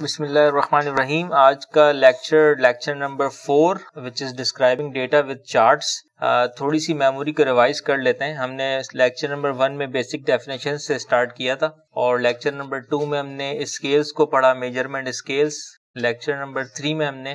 बिस्मिल्लाहिर्रहमानिर्रहीम। आज का lecture lecture number four which is describing data with charts थोड़ी सी मेमोरी को रिवाइज कर लेते हैं। हमने लेक्चर नंबर वन में बेसिक डेफिनेशन से स्टार्ट किया था और लेक्चर नंबर टू में हमने स्केल्स को पढ़ा measurement scales lecture number three में हमने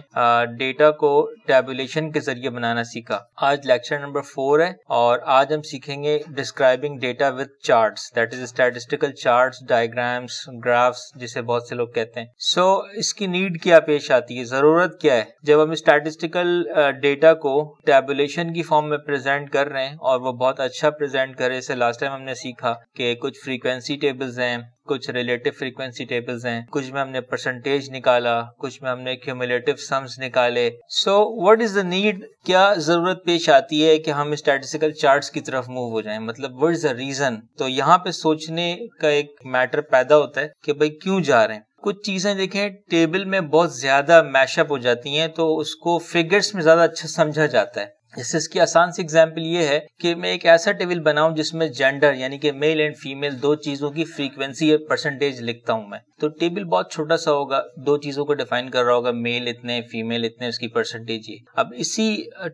डेटा को टेबुलेशन के ज़रिए बनाना सीखा। आज लेक्चर नंबर फोर है और आज हम सीखेंगे describing data with charts that is statistical charts diagrams graphs जिसे बहुत से लोग कहते हैं। सो so, इसकी नीड क्या पेश आती है? ज़रूरत क्या है? जब हम स्टैटिस्टिकल डेटा को टेबुलेशन की फॉर्म में प्रेजेंट कर रहे हैं और वो बहुत अच्छा प्रेजेंट करे जैसे लास्ट टाइम हमने सीखा कि कुछ फ्रीक्वेंसी टेबल्स हैं कुछ रिलेटिव फ्रीक्वेंसी टेबल्स हैं, कुछ में हमने परसेंटेज निकाला, कुछ में हमने क्यूमुलेटिव सम्स निकाले। So what is the need क्या ज़रूरत पेश आती है कि हम स्टैटिस्टिकल चार्ट्स की तरफ़ मूव हो जाएँ? मतलब व्हाट इज़ द रीजन तो यहाँ पे सोचने का एक मैटर पैदा होता है कि भाई क्यों जा रहे हैं? कुछ चीज़ें देखें टेबल में बहुत ज़्यादा मैशअप हो जाती हैं तो उसको फिगर्स में ज़्यादा अच्छा समझा जाता है। जैसे इसकी आसान सी एग्ज़ाम्पल ये है कि मैं एक ऐसा टेबल बनाऊँ जिसमें जेंडर यानी कि मेल एंड फीमेल दो चीज़ों की फ्रीक्वेंसी या परसेंटेज लिखता हूँ मैं। तो टेबल बहुत छोटा सा होगा, दो चीज़ों को डिफाइन कर रहा होगा मेल इतने फीमेल इतने, उसकी परसेंटेज ये। अब इसी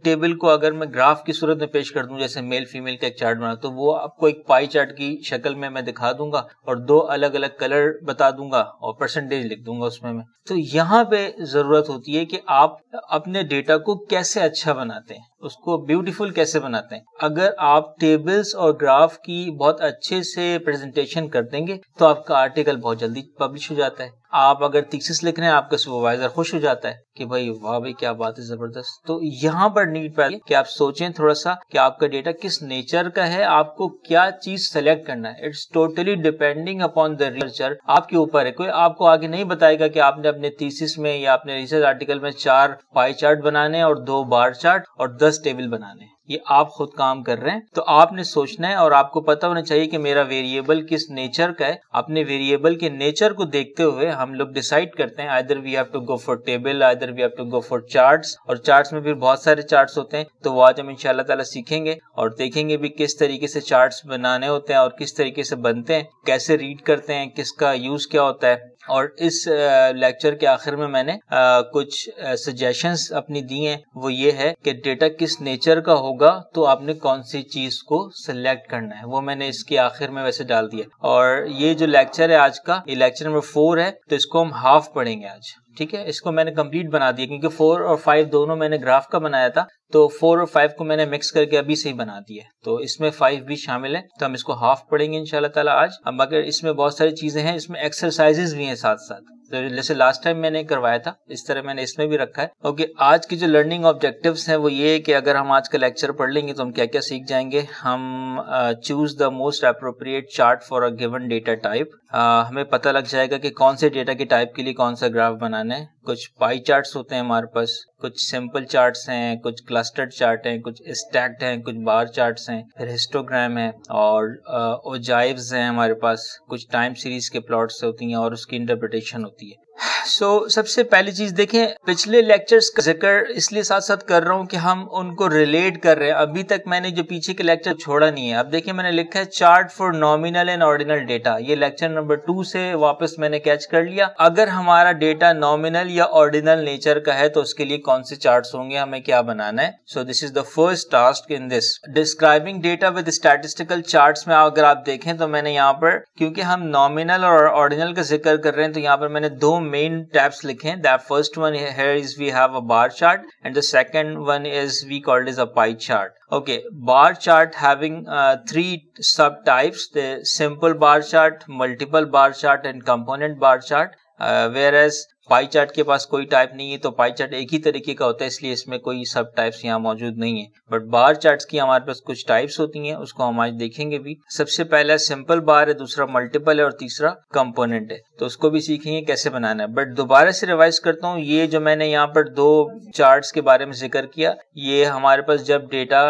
टेबल को अगर मैं ग्राफ की सूरत में पेश कर दूँ, जैसे मेल फीमेल का एक चार्ट बना तो वो आपको एक पाई चार्ट की शक्ल में मैं दिखा दूँगा और दो अलग अलग कलर बता दूँगा और परसेंटेज लिख दूँगा उसमें मैं। तो यहाँ पे ज़रूरत होती है कि आप अपने डेटा को कैसे अच्छा बनाते हैं। उसको ब्यूटीफुल कैसे बनाते हैं? अगर आप टेबल्स और ग्राफ की बहुत अच्छे से प्रेजेंटेशन कर देंगे तो आपका आर्टिकल बहुत जल्दी पब्लिश हो जाता है। आप अगर थीसिस लिख रहे हैं आपका सुपरवाइजर खुश हो जाता है कि भाई, वाह भाई, क्या बात है, ज़बरदस्त। तो यहाँ पर नीड पर कि आप सोचें थोड़ा सा कि आपका डेटा किस नेचर का है, आपको क्या चीज़ सेलेक्ट करना है। It's totally depending upon the researcher आपके ऊपर है। कोई आपको आगे नहीं बताएगा कि आपने अपने थीसिस में या अपने रिसर्च आर्टिकल में चार पाई चार्ट बनाने और दो बार चार्ट और दस टेबल बनाने ये आप खुद काम कर रहे हैं तो आपने सोचना है और आपको पता होना चाहिए कि मेरा वेरिएबल किस नेचर का है। अपने वेरिएबल के नेचर को देखते हुए हम लोग डिसाइड करते हैं either we have to go for table either we have to go for charts और चार्ट्स में भी बहुत सारे चार्ट्स होते हैं तो वो आज हम इंशाल्लाह ताला सीखेंगे और देखेंगे भी किस तरीके से चार्ट्स बनाने होते हैं और किस तरीके से बनते हैं, कैसे रीड करते हैं, किसका यूज़ क्या होता है। और इस लेक्चर के आखिर में मैंने कुछ सजेशंस अपनी दी हैं। वो ये है कि डेटा किस नेचर का होगा तो आपने कौन सी चीज़ को सिलेक्ट करना है। वो मैंने इसके आखिर में वैसे डाल दिया। और ये जो लेक्चर है आज का, ये लेक्चर नंबर फोर है तो इसको हम हाफ़ पढ़ेंगे आज। ठीक है, इसको मैंने कंप्लीट बना दिया, क्योंकि फोर और फाइव दोनों मैंने ग्राफ का बनाया था तो फोर और फाइव को मैंने मिक्स करके अभी से ही बना दिया। तो इसमें फाइव भी शामिल है तो हम इसको हाफ़ पढ़ेंगे इनशाला आज। अब अगर इसमें बहुत सारी चीज़ें हैं, इसमें एक्सरसाइजेस भी हैं साथ साथ तो जैसे लास्ट टाइम मैंने करवाया था, इस तरह मैंने इसमें भी रखा है। ओके आज की जो लर्निंग ऑब्जेक्टिव है, वो ये है कि अगर हम आज का लेक्चर पढ़ लेंगे तो हम क्या क्या सीख जाएँगे? हम choose the most appropriate chart for a given data type हमें पता लग जाएगा कि कौन से डेटा के टाइप के लिए कौन सा ग्राफ बनाना है। कुछ पाई चार्ट्स होते हैं हमारे पास, कुछ सिंपल चार्ट्स हैं, कुछ क्लस्टर्ड चार्ट हैं, कुछ स्टैक्ड हैं, कुछ बार चार्ट्स हैं, फिर हिस्टोग्राम है और ओजाइव्स हैं हमारे पास, कुछ टाइम सीरीज़ के प्लॉट्स होती हैं और उसकी इंटरप्रिटेशन होती है। सो so, सबसे पहली चीज़ देखें पिछले लेक्चर्स का ज़िक्र इसलिए साथ साथ कर रहा हूँ कि हम उनको रिलेट कर रहे हैं। अभी तक मैंने जो पीछे के लेक्चर छोड़ा नहीं है। अब देखिए मैंने लिखा है chart for nominal and ordinal data ये लेक्चर नंबर टू से वापस मैंने कैच कर लिया। अगर हमारा डेटा नॉमिनल या ऑर्डिनल नेचर का है तो उसके लिए कौन से चार्ट होंगे हमें क्या बनाना है? So this is the first task in this describing data with statistical chart में अगर आप देखें तो मैंने यहाँ पर क्योंकि हम नॉमिनल और ऑर्डिनल का ज़िक्र कर रहे हैं तो यहाँ पर मैंने दो main tabs likhe. The first one here is we have a bar chart and the second one is we called as a pie chart. Okay bar chart having uh, three subtypes. The simple bar chart multiple bar chart and component bar chart. Uh, whereas pie chart के पास कोई type नहीं है तो pie chart एक ही तरीके का होता है, इसलिए इसमें कोई सब टाइप्स यहाँ मौजूद नहीं है। बट बार चार्ट्स की हमारे पास कुछ टाइप्स होती हैं, उसको हम आज देखेंगे भी। सबसे पहला सिंपल बार है, दूसरा मल्टीपल है, और तीसरा कंपोनेंट है। तो उसको भी सीखेंगे कैसे बनाना है। बट दोबारा से रिवाइज करता हूँ, ये जो मैंने यहाँ पर दो चार्ट के बारे में ज़िक्र किया, ये हमारे पास जब डेटा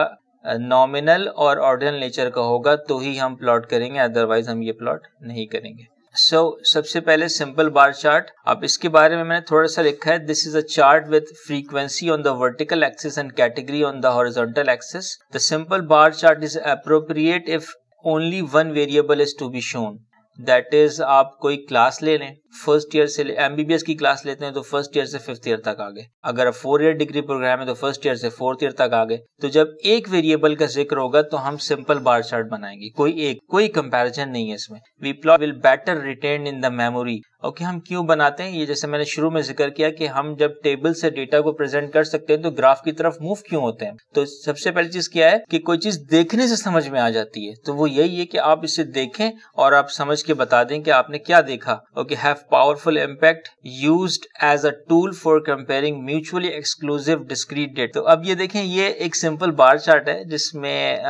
नॉमिनल और ऑर्डिनल नेचर का होगा तो ही हम प्लॉट करेंगे अदरवाइज़ हम ये प्लॉट नहीं करेंगे। सो so, सबसे पहले सिंपल बार चार्ट अब इसके बारे में मैंने थोड़ा सा लिखा है. This is a chart with frequency on the vertical axis and category on the horizontal axis the simple bar chart is appropriate if only one variable is to be shown that is आप कोई class ले लें. First year से MBBS की class लेते हैं तो first year से फिफ्थ ईयर तक आ गए अगर आप फोर ईयर डिग्री प्रोग्राम है तो फ़र्स्ट ईयर से फोर्थ ईयर तक आ गए तो जब एक वेरिएबल का ज़िक्र होगा तो हम सिंपल बार चार्ट बनाएँगे। कोई एक, कोई कंपैरिजन नहीं है इसमें। We plot will better retain in the memory okay हम क्यों बनाते हैं? ये जैसे मैंने शुरू में ज़िक्र किया कि हम जब टेबल से डेटा को प्रेजेंट कर सकते हैं तो ग्राफ की तरफ़ मूव क्यों होते हैं? तो सबसे पहली चीज़ क्या है कि कोई चीज़ देखने से समझ में आ जाती है। तो वो यही है कि आप इसे देखें और आप समझ के बता दें कि आपने क्या देखा। Okay have powerful impact use as a tool for comparing mutually exclusive discrete data तो अब ये देखें ये एक सिंपल बार चार्ट है जिसमें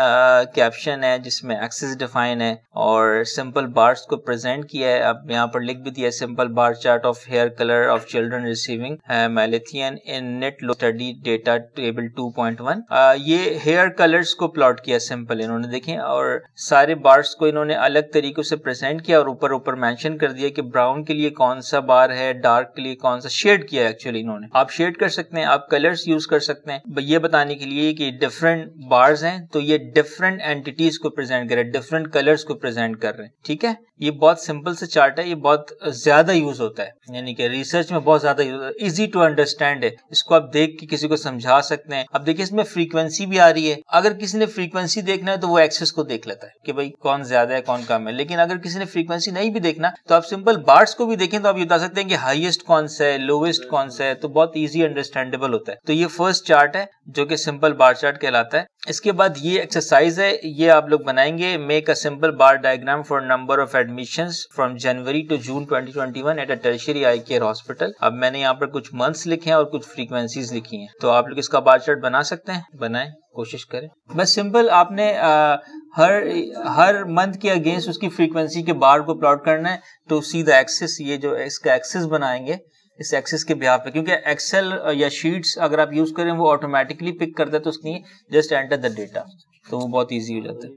कैप्शन है जिसमें एक्सेस डिफाइन है और सिंपल बार्स को प्रेजेंट किया है। अब यहाँ पर लिख भी दिया simple bar chart of hair color of children receiving uh, malathion in net study data table 2.1 uh, ये हेयर कलर्स को प्लॉट किया सिंपल इन्होंने देखें और सारे बार्स को इन्होंने अलग तरीकों से प्रेजेंट किया और ऊपर ऊपर मेंशन कर दिया कि ब्राउन के लिए कौन सा बार है डार्क के लिए कौन सा शेड किया है एक्चुअली इन्होंने। आप शेड कर सकते हैं, आप कलर्स यूज़ कर सकते हैं ये बताने के लिए कि डिफरेंट बार्स हैं तो ये डिफरेंट एंटिटीज को प्रेजेंट कर रहे हैं डिफरेंट कलर्स को प्रेजेंट कर रहे हैं, ठीक है? ये बहुत सिंपल से चार्ट है, ये बहुत ज़्यादा यूज़ होता है। यानी कि रिसर्च में बहुत ज़्यादा यूज़ होता है। इजी टू अंडरस्टैंड है। इसको आप देख के किसी को समझा सकते हैं। अब देखिए, इसमें फ्रीक्वेंसी भी आ रही है। अगर किसी ने फ्रीक्वेंसी देखना है तो वो एक्सेस को देख लेता है कि भाई कौन ज़्यादा है, कौन कम है। लेकिन अगर किसी ने फ्रीक्वेंसी नहीं भी देखना तो आप सिंपल बार्स को भी देखें तो आप ये बता सकते हैं कि हाईएस्ट कौन सा है लोवेस्ट कौन सा है तो बहुत इजी अंडरस्टैंडेबल होता है। तो ये फ़र्स्ट चार्ट है, जो कि सिंपल बार चार्ट कहलाता है। इसके बाद ये एक्सरसाइज है ये आप लोग बनाएँगे। Make a simple bar diagram for number of admission from January to June 2021 at a tertiary eye care hospital अब मैंने यहाँ पर कुछ मंथ्स लिखे हैं और कुछ फ्रीक्वेंसीज लिखी हैं। तो आप लोग इसका बार चार्ट बना सकते हैं। बनाए कोशिश करें। बस सिंपल आपने आ, हर हर मंथ के अगेंस्ट उसकी फ्रीक्वेंसी के बार को प्लॉट करना है टू सी द एक्सेस ये जो इसका एक्सेस बनाएँगे। इस एक्सेस के बिहार पे, क्योंकि एक्सेल या शीट्स अगर आप यूज़ करें, वो ऑटोमेटिकली पिक करता है तो उसके जस्ट एंटर द डेटा तो वो बहुत ईजी हो जाता है।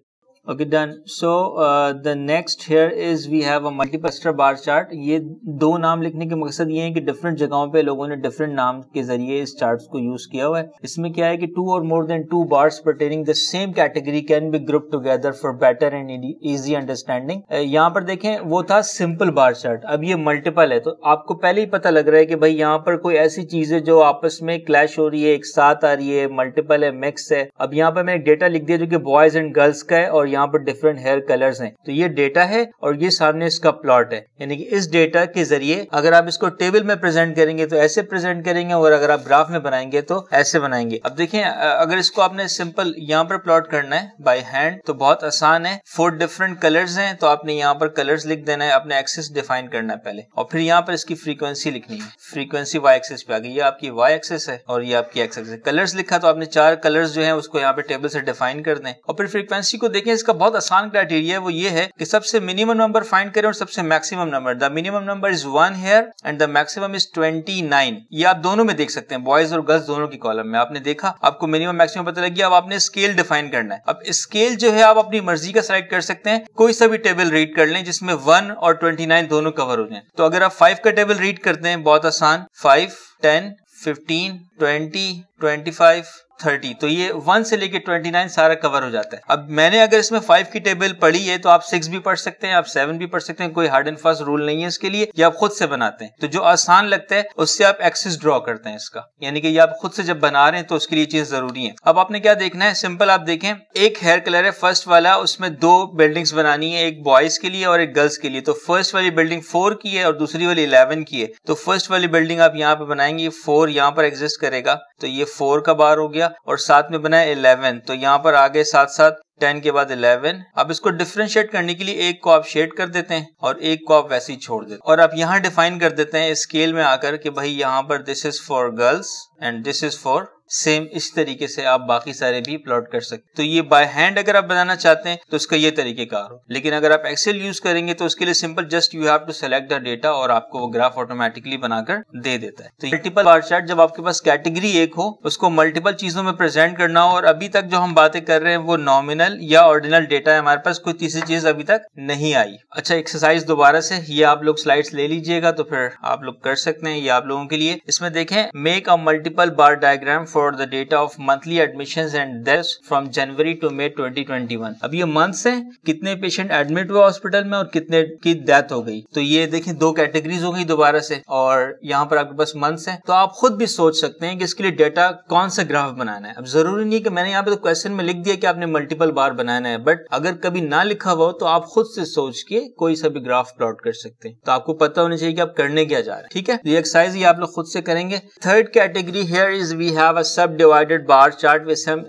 So uh, the next here is we have a multiple bar chart. ये दो नाम लिखने के मकसद ये है कि डिफरेंट जगहों पे लोगों ने डिफरेंट नाम के ज़रिए इस चार्ट्स को यूज़ किया हुआ है। इसमें क्या है कि टू और more than two bars pertaining the same category can be group together for better and easy understanding यहाँ पर देखें वो था सिंपल बार चार्ट अब ये मल्टीपल है तो आपको पहले ही पता लग रहा है कि भाई यहाँ पर कोई ऐसी चीज़ है जो आपस में क्लैश हो रही है एक साथ आ रही है मल्टीपल है मिक्स है। अब यहाँ पर मैंने डेटा लिख दिया जो कि बॉयज़ एंड गर्ल्स का है और यहाँ पर डिफरेंट हेयर कलर्स हैं। तो ये डेटा है और ये सामने इसका प्लॉट है। यानी कि इस डेटा के ज़रिए अगर आप इसको टेबल में प्रेजेंट करेंगे तो ऐसे प्रेजेंट करेंगे और अगर आप ग्राफ में बनाएँगे तो ऐसे बनाएँगे। अब देखें अगर इसको आपने सिंपल यहाँ पर प्लॉट करना है बाय हैंड तो बहुत आसान है। फोर डिफरेंट कलर्स हैं तो आपने यहाँ पर कलर्स लिख देना है अपने एक्सेस डिफाइन करना है पहले। और फिर यहाँ पर इसकी फ्रीक्वेंसी लिखनी है। फ्रीक्वेंसी वाई एक्सेस पे आ गई। ये आपकी वाई एक्सेस है और ये आपकी एक्सेस है। कलर्स लिखा तो आपने चार कलर्स जो है, उसको यहाँ पे टेबल से डिफाइन कर दें। और फिर फ्रीक्वेंसी को देखें इसका बहुत आसान क्राइटेरिया वो ये है कि सबसे मिनिमम नंबर फाइंड करें और सबसे maximum number the minimum number is one here and the maximum is twenty nine ये आप दोनों में देख सकते हैं बॉयज़ और गर्ल्स दोनों की कॉलम में। आपने देखा, आपको मिनिमम मैक्सिमम पता लग अब आपने स्केल डिफाइन करना है। अब स्केल जो है, आप अपनी मर्ज़ी का सिलेक्ट कर सकते हैं। कोई सा भी टेबल रीड कर लें जिसमें वन और ट्वेंटी नाइन दोनों कवर हो जाए। तो अगर आप फाइव का टेबल रीड करते हैं, बहुत आसान five ten fifteen twenty twenty five thirty तो ये वन से लेके ट्वेंटी नाइन सारा कवर हो जाता है। अब मैंने अगर इसमें फाइव की टेबल पढ़ी है तो आप सिक्स भी पढ़ सकते हैं, आप सेवन भी पढ़ सकते हैं, कोई हार्ड एंड फास्ट रूल नहीं है इसके लिए, ये आप खुद से बनाते हैं। तो जो आसान लगता है, उससे आप एक्सेस ड्रॉ करते हैं इसका। यानी कि ये आप खुद से जब बना रहे हैं तो उसके लिए चीज़ ज़रूरी है। अब आपने क्या देखना है? सिंपल आप देखें, एक हेयर कलर है फ़र्स्ट वाला, उसमें दो बिल्डिंग्स बनानी है, एक बॉयज़ के लिए और एक गर्ल्स के लिए। तो फ़र्स्ट वाली बिल्डिंग फोर की है और दूसरी वाली इलेवन की है। तो फ़र्स्ट वाली बिल्डिंग आप यहाँ पे बनाएँगे फोर यहाँ पर एग्जिस्ट करेगा। तो ये फोर का बार हो गया। और साथ में बनाया इलेवन। तो यहाँ पर आगे साथ साथ टेन के बाद इलेवन। अब इसको डिफ्रेंशिएट करने के लिए एक को आप शेड कर देते हैं और एक को आप वैसे ही छोड़ देते हैं। और आप यहाँ डिफाइन कर देते हैं स्केल में आकर कि भाई यहाँ पर this is for girls and this is for same इस तरीके से आप बाकी सारे भी प्लॉट कर सकते तो ये बाय हैंड अगर आप बनाना चाहते हैं तो उसका ये तरीके कार हो लेकिन अगर आप एक्सेल यूज़ करेंगे तो उसके लिए simple just you have to select the data और आपको वो ग्राफ ऑटोमेटिकली बनाकर दे देता है। तो मल्टीपल बार चार्ट जब आपके पास कैटेगरी एक हो, उसको मल्टीपल चीज़ों में प्रेजेंट करना हो और अभी तक जो हम बातें कर रहे हैं, वो नॉमिनल या ऑर्डिनल डेटा है, हमारे पास कोई तीसरी चीज़ अभी तक नहीं आई। अच्छा एक्सरसाइज दोबारा से, ये आप लोग स्लाइड्स ले लीजिएगा तो फिर आप लोग कर सकते हैं ये आप लोगों के लिए। इसमें देखें make a multiple bar diagram for for the data of monthly admission and death from January to May 2021 अब ये मंथ्स हैं, कितने पेशेंट एडमिट हुए हॉस्पिटल में और कितने की डेथ हो गई। तो ये देखें, दो कैटेगरीज हो गई दोबारा से और यहाँ पर आपके पास मंथ्स हैं। तो आप खुद भी सोच सकते हैं कि इसके लिए डेटा कौन सा ग्राफ बनाना है। अब ज़रूरी नहीं कि मैंने यहाँ पे तो क्वेश्चन में लिख दिया कि आपने मल्टीपल बार बनाना है बट अगर कभी ना लिखा हुआ हो तो आप खुद से सोच के कोई सा भी ग्राफ प्लॉट कर सकते हैं। तो आपको पता होना चाहिए कि आप करने क्या जा रहे हैं, ठीक है? ये एक्सरसाइज ये आप लोग खुद से करेंगे। Third category here is we have a sub divided bar chart which हम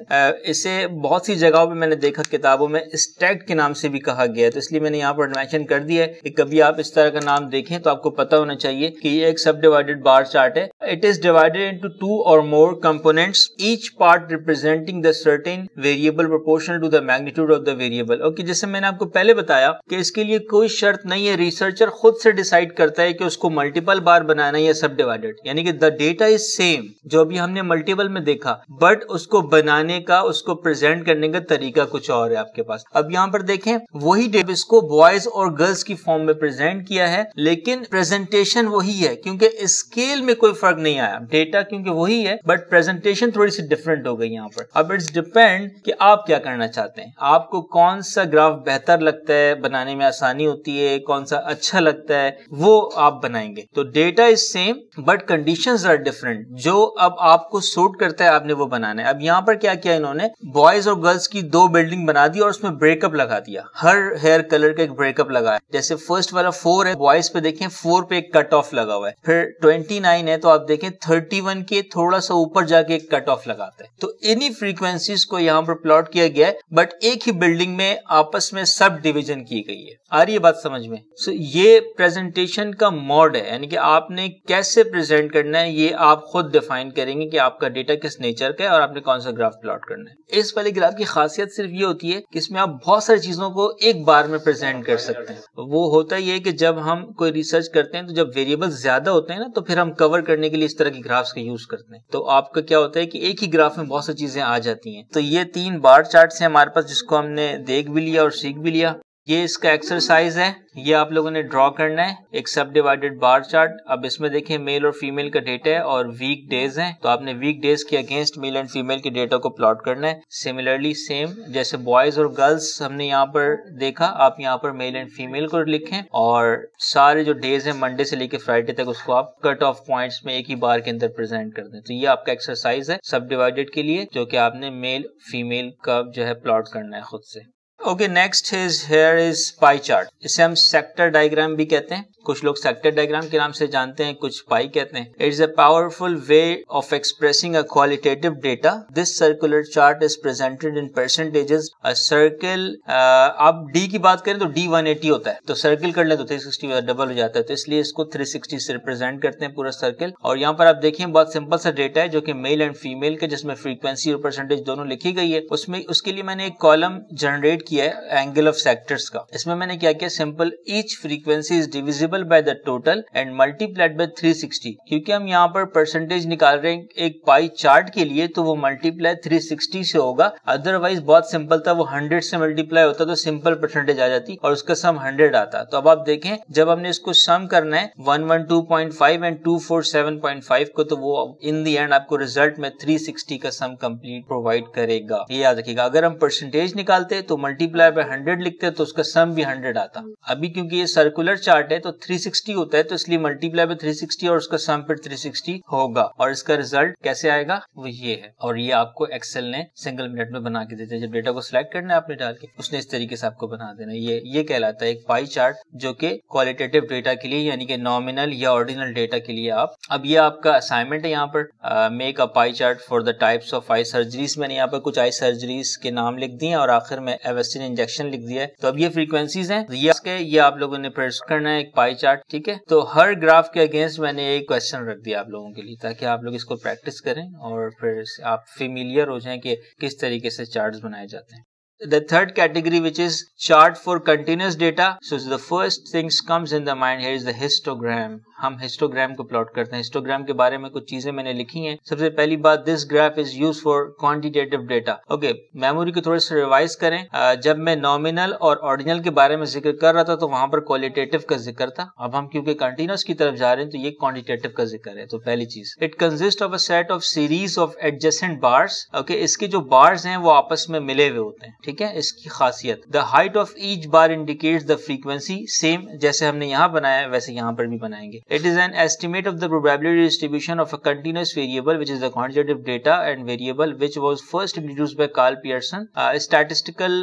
इसे बहुत सी जगहों पे मैंने देखा किताबों में स्टैक के नाम से भी कहा गया है। तो इसलिए मैंने यहाँ पर मेंशन कर दिया है कि कभी आप इस तरह का नाम देखें तो आपको पता होना चाहिए कि ये एक सब डिवाइडेड बार चार्ट है। It is divided into two और more components each part representing the certain variable proportional to the magnitude of the variable okay जैसे मैंने आपको पहले बताया कि इसके लिए कोई शर्त नहीं है रिसर्चर खुद से डिसाइड करता है कि उसको मल्टीपल बार बनाना या सब डिवाइडेड यानी कि द डेटा इज़ सेम जो अभी हमने मल्टीपल में देखा बट उसको बनाने का, उसको प्रेजेंट करने का तरीका कुछ और है आपके पास। अब यहाँ पर देखें, वही डेबिस को बॉयज़ और गर्ल्स की फॉर्म में प्रेजेंट किया है, लेकिन प्रेजेंटेशन वही है, क्योंकि स्केल में कोई फ़र्क नहीं आया। डेटा क्योंकि वही है बट प्रेजेंटेशन थोड़ी सी डिफरेंट हो गई यहाँ पर। अब इट्स डिपेंड कि आप क्या करना चाहते हैं। आपको कौन सा ग्राफ बेहतर लगता है, बनाने में आसानी होती है कौन सा अच्छा लगता है, वो आप बनाएँगे। तो data is same but condition are different जो अब आपको सूट करता है, आपने वो बनाना है। अब यहाँ पर क्या किया इन्होंने? बॉयज़ और गर्ल्स की दो बिल्डिंग बना दी और उसमें ब्रेकअप लगा दिया। हर हेयर कलर का एक ब्रेकअप लगा है। जैसे फ़र्स्ट वाला फोर है बॉयज़ पे देखें फोर पे एक कट ऑफ़ लगा हुआ है। फिर ट्वेंटी नाइन है तो आप देखें थर्टी वन के थोड़ा सा ऊपर जाके एक कट ऑफ़ लगाता है। तो इन्हीं फ्रीक्वेंसीज को यहाँ पर प्लॉट किया गया है बट एक ही बिल्डिंग में आपस में सब डिविजन की गई है। आ रही है बात समझ में। सो so, ये प्रेजेंटेशन का मोड है यानी कि आपने कैसे प्रेजेंट करना है ये आप खुद डिफाइन करेंगे कि आपका डेटा किस नेचर का है और आपने कौन सा ग्राफ प्लॉट करना है। इस वाले ग्राफ की खासियत सिर्फ़ ये होती है कि इसमें आप बहुत सारी चीज़ों को एक बार में प्रेजेंट कर सकते हैं। वो होता ही है कि जब हम कोई रिसर्च करते हैं तो जब वेरिएबल ज़्यादा होते हैं ना तो फिर हम कवर करने के लिए इस तरह की ग्राफ्स का यूज़ करते हैं। तो आपका क्या होता है कि एक ही ग्राफ में बहुत सी चीज़ें आ जाती हैं। तो ये तीन बार चार्ट है हमारे पास जिसको हमने देख भी लिया और सीख भी लिया। ये इसका एक्सरसाइज है। ये आप लोगों ने ड्रॉ करना है। एक सब डिवाइडेड बार चार्ट अब इसमें देखें मेल और फीमेल का डेटा है और वीक डेज़ है। तो आपने वीक डेज़ के अगेंस्ट मेल एंड फीमेल के डेटा को प्लॉट करना है। सिमिलरली सेम जैसे बॉयज़ और गर्ल्स हमने यहाँ पर देखा, आप यहाँ पर मेल एंड फीमेल को लिखें और सारे जो डेज़ है मंडे से लेकर फ्राइडे तक उसको आप कट ऑफ़ पॉइंट में एक ही बार के अंदर प्रेजेंट कर दें। तो ये आपका एक्सरसाइज है सब डिवाइडेड के लिए, जो की आपने मेल फीमेल का जो है प्लॉट करना है खुद से। Okay next is here is pie chart इसे हम सेक्टर डायग्राम भी कहते हैं। कुछ लोग सेक्टर डायग्राम के नाम से जानते हैं, कुछ पाई कहते हैं। It is a powerful way of expressing a qualitative data this circular chart is presented in percentages circle आप डी की बात करें तो डी 180 होता है। तो सर्किल कर ले तो 360 डबल हो जाता है। तो इसलिए इसको 360 से रिप्रेजेंट करते हैं पूरा सर्कल और यहाँ पर आप देखिए, बहुत सिंपल सा डेटा है जो कि मेल एंड फीमेल के, जिसमें फ्रीक्वेंसी और परसेंटेज दोनों लिखी गई है। उसमें, उसके लिए मैंने एक कॉलम जनरेट किया है एंगल ऑफ़ सेक्टर्स का। इसमें मैंने क्या किया? Simple each frequency is divisible divisible by the total and multiplied by 360 क्योंकि हम यहाँ पर परसेंटेज निकाल रहे हैं एक पाई चार्ट के लिए तो वो मल्टीप्लाई 360 से होगा। अदरवाइज़ बहुत सिंपल था, वो 100 से मल्टीप्लाई होता तो सिंपल परसेंटेज आ जाती और उसका सम 100 आता। तो अब आप देखें, जब हमने इसको सम करना है 112.5 एंड 247.5 को तो वो इन दी एंड आपको रिज़ल्ट में 360 का सम कंप्लीट प्रोवाइड करेगा। ये याद रखिएगा, अगर हम परसेंटेज निकालते तो मल्टीप्लाई बाय 100 लिखते तो उसका सम भी 100 आता। अभी क्योंकि ये सर्कुलर चार्ट है तो 360 होता है तो इसलिए मल्टीप्लाई बाय 360 और उसका सम फिर 360 होगा। और इसका रिज़ल्ट कैसे आएगा? वो ये है। और ये आपको एक्सेल ने सिंगल मिनट में बना के देते हैं। जब डेटा को सिलेक्ट करना है आपने डाल के उसने इस तरीके से आपको बना देना ये ये कहलाता है एक पाई चार्ट जो कि क्वालिटेटिव डेटा के लिए यानी कि नॉमिनल या ऑर्डिनल डेटा के लिए आप अब ये आपका असाइनमेंट है यहाँ पर। Make a pie chart for the types of eye surgeries मैंने यहाँ पर कुछ आई सर्जरीज के नाम लिख दिए और आखिर में एवेस्टिन इंजेक्शन लिख दिया है। तो अब ये फ्रीक्वेंसीज हैं। ये, ये आप लोगों ने प्रेस करना है। एक पाई चार्ट ठीक है तो हर ग्राफ के अगेंस्ट मैंने एक क्वेश्चन रख दिया आप लोगों के लिए ताकि आप लोग इसको प्रैक्टिस करें और फिर आप फेमिलियर हो जाएँ कि किस तरीके से चार्ट्स बनाए जाते हैं the third category which is chart for continuous data so the first things comes in the mind here is the histogram हम हिस्टोग्राम को प्लॉट करते हैं। हिस्टोग्राम के बारे में कुछ चीज़ें मैंने लिखी हैं। सबसे पहली बात this graph is use for quantitative data okay memory को थोड़ा सा रिवाइज करें। जब मैं नॉमिनल और ऑर्डिनल के बारे में ज़िक्र कर रहा था तो वहाँ पर क्वालिटेटिव का ज़िक्र था। अब हम क्योंकि कंटिन्यूस की तरफ़ जा रहे हैं तो ये क्वांटिटेटिव का ज़िक्र है। तो पहली चीज़ it consist of a set of series of adjacent bars okay इसके जो बार्स हैं, वो आपस में मिले हुए होते हैं। ठीक है? इसकी खासियत the height of each bar indicate the frequency same जैसे हमने यहाँ बनाया वैसे यहाँ पर भी बनाएँगे। It is an estimate of the probability distribution of a continuous variable which is the quantitative data and variable which was first introduced by Karl Pearson statistical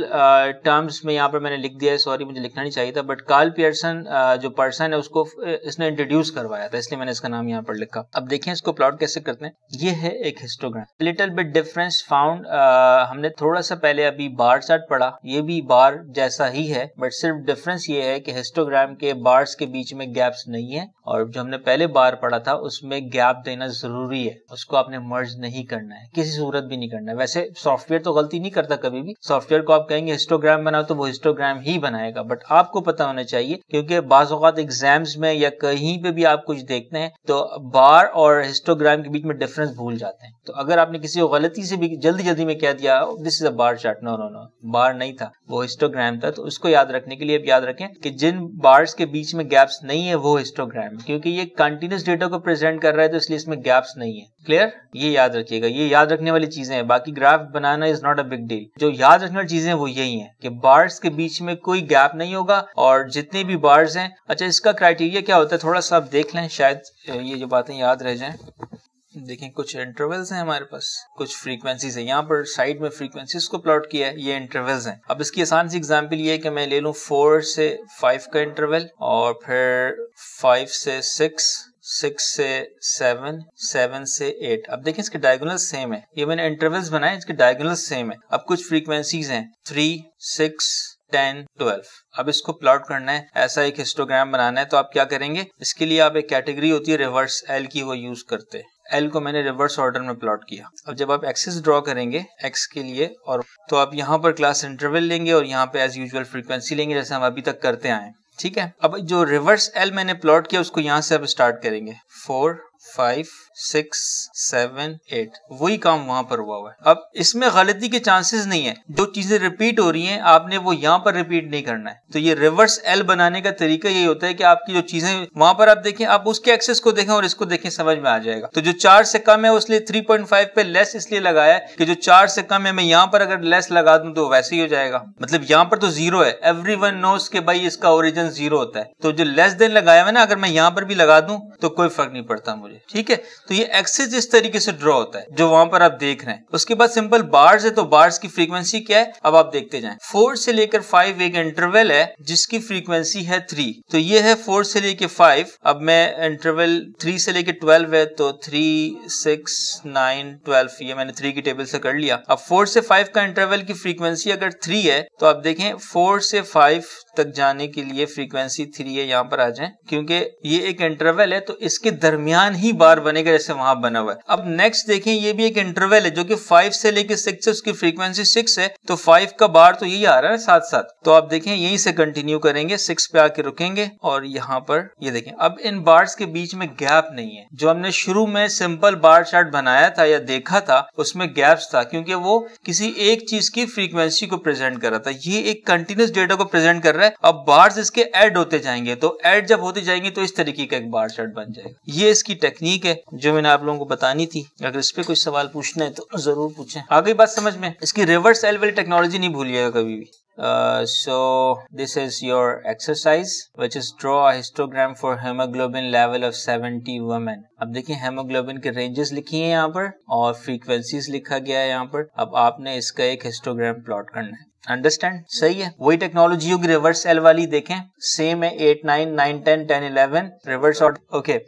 terms में यहाँ पर मैंने लिख दिया है सॉरी मुझे लिखना नहीं चाहिए था बट कार्ल पियर्सन जो पर्सन है, उसको इसने इंट्रोड्यूस करवाया था, इसलिए मैंने इसका नाम यहाँ पर लिखा। अब देखें इसको प्लॉट कैसे करते हैं। ये है एक histogram little bit difference found हमने थोड़ा सा पहले अभी बार चार्ट पढ़ा। ये भी बार जैसा ही है बट सिर्फ़ डिफरेंस ये है कि हिस्टोग्राम के बार्स के बीच में गैप्स नहीं है और जो हमने पहले बार पढ़ा था, उसमें गैप देना ज़रूरी है। उसको आपने मर्ज नहीं करना है। किसी सूरत भी नहीं करना है। वैसे सॉफ्टवेयर तो गलती नहीं करता कभी भी। सॉफ्टवेयर को आप कहेंगे हिस्टोग्राम बनाओ तो वो हिस्टोग्राम ही बनाएगा। बट आपको पता होना चाहिए, क्योंकि बाज़ एग्ज़ाम्स में या कहीं पे भी आप कुछ देखते हैं तो बार और हिस्टोग्राम के बीच में डिफरेंस भूल जाते हैं। तो अगर आपने किसी को गलती से भी जल्दी जल्दी में कह दिया this is a bar chart no no no bar नहीं था। वो हिस्टोग्राम था। तो उसको याद रखने के लिए आप याद रखें कि जिन बार्स के बीच में गैप्स नहीं है, वो हिस्टोग्राम क्योंकि ये कंटिन्यूस डेटा को प्रेजेंट कर रहा है तो इसलिए इसमें गैप्स नहीं है। क्लियर ये याद रखिएगा। ये याद रखने वाली चीज़ें हैं। बाकी graph banana is not a big deal जो याद रखने वाली चीज़ें वो यही है कि बार्स के बीच में कोई गैप नहीं होगा और जितने भी बार्स हैं अच्छा इसका क्राइटेरिया क्या होता है? थोड़ा सा आप देख लें, शायद ये जो बातें याद रह जाएँ। देखें, कुछ इंटरवल्स हैं हमारे पास। कुछ फ्रीक्वेंसीज है। यहाँ पर साइड में फ्रीक्वेंसीज को प्लॉट किया है। ये इंटरवल्स हैं। अब इसकी आसान सी एग्जांपल ये है कि मैं ले लूँ फोर से फाइव का इंटरवल और फिर फाइव से सिक्स सिक्स से सेवन सेवन से एट अब देखें, इसके डायगोनल सेम है। ये मैंने इंटरवल्स बनाए, इसके डायगोनल सेम है। अब कुछ फ्रीक्वेंसीज हैं। थ्री सिक्स टेन ट्वेल्व अब इसको प्लॉट करना है। ऐसा एक हिस्टोग्राम बनाना है। तो आप क्या करेंगे? इसके लिए आप एक कैटेगरी होती है रिवर्स एल की, वो यूज़ करते हैं। एल को मैंने रिवर्स ऑर्डर में प्लॉट किया। अब जब आप एक्सेस ड्रॉ करेंगे एक्स के लिए, और तो आप यहाँ पर क्लास इंटरवल लेंगे और यहाँ पे एज यूजल फ्रीक्वेंसी लेंगे, जैसे हम अभी तक करते आए ठीक है? अब जो रिवर्स एल मैंने प्लॉट किया, उसको यहाँ से अब स्टार्ट करेंगे। Four five six seven eight वही काम वहाँ पर हुआ हुआ है। अब इसमें गलती के चांसेस नहीं है। जो चीज़ें रिपीट हो रही हैं, आपने वो यहाँ पर रिपीट नहीं करना है। तो ये रिवर्स एल बनाने का तरीका यही होता है कि आपकी जो चीज़ें वहाँ पर आप देखें, आप उसके एक्सेस को देखें और इसको देखें, समझ में आ जाएगा। तो जो चार से कम है, उसलिए थ्री पॉइंट फाइव पे लेस इसलिए लगाया कि जो चार से कम है, मैं यहाँ पर अगर लेस लगा दूँ तो वैसे ही हो जाएगा। मतलब यहाँ पर तो ज़ीरो है। एवरी वन नोस के भाई इसका ओरिजिन ज़ीरो होता है। तो जो लेस देन लगाया हुआ ना, अगर मैं यहाँ पर भी लगा दूँ तो कोई फ़र्क नहीं पड़ता मुझे। ठीक है? तो ये एक्सेस इस तरीके से ड्रॉ होता है, जो वहाँ पर आप देख रहे हैं, उसके बाद सिंपल बार्स है तो बार्स की फ्रीक्वेंसी क्या है? अब आप देखते जाएँ। फोर से लेकर फाइव एक इंटरवल है, जिसकी फ्रीक्वेंसी है थ्री तो ये है फोर से लेकर फाइव अब मैं इंटरवल थ्री से लेकर ट्वेल्व है तो थ्री सिक्स नाइन ट्वेल्व ये मैंने थ्री की टेबल से कर लिया। अब फोर से फाइव का इंटरवल की फ्रीक्वेंसी अगर थ्री है तो आप देखें फोर से फाइव तक जाने के लिए फ्रीक्वेंसी थ्री है, यहाँ पर आ जाए। क्योंकि ये एक इंटरवल है तो इसके दरमियान ही बार बनेगा जैसे वहाँ बना हुआ है। अब नेक्स्ट देखें, ये भी एक इंटरवल है, जो कि फाइव से लेकर सिक्स है, उसकी फ्रीक्वेंसी सिक्स है। तो फाइव का बार तो यही आ रहा है साथ साथ तो आप देखें, यहीं से कंटिन्यू करेंगे सिक्स पे आके रुकेंगे और यहाँ पर, ये देखें, अब इन बार्स के बीच में गैप नहीं है। जो हमने शुरू में सिंपल बार चार्ट बनाया था या देखा था, उसमें गैप्स था, क्योंकि वो किसी एक चीज़ की फ्रीक्वेंसी को प्रेजेंट कर रहा था। ये एक कंटिन्यूस डेटा को प्रेजेंट कर रहा है। अब बार्स इसके ऐड होते जाएँगे। तो एड जब होते जाएँगे तो इस तरीके का एक बार चार्ट बन जाएगा। ये इसकी है जो मैंने आप लोगों को बतानी थी। अगर इस पे कोई सवाल पूछना है तो ज़रूर पूछें। आगे बात समझ में? इसकी रिवर्स एल वाली टेक्नोलॉजी नहीं भूलिएगा कभी भी। Uh, so this is your exercise which is draw a histogram for hemoglobin level of 70 women. अब देखिए हेमोग्लोबिन के रेंजेस लिखी हैं यहाँ पर और फ्रीक्वेंसीज लिखा गया है यहाँ पर। अब आपने इसका एक हिस्टोग्राम प्लॉट करना है। अंडरस्टैंड सही है। वही टेक्नोलॉजी होगी रिवर्स एल वाली देखें। सेम है eight nine nine ten ten eleven reverse okay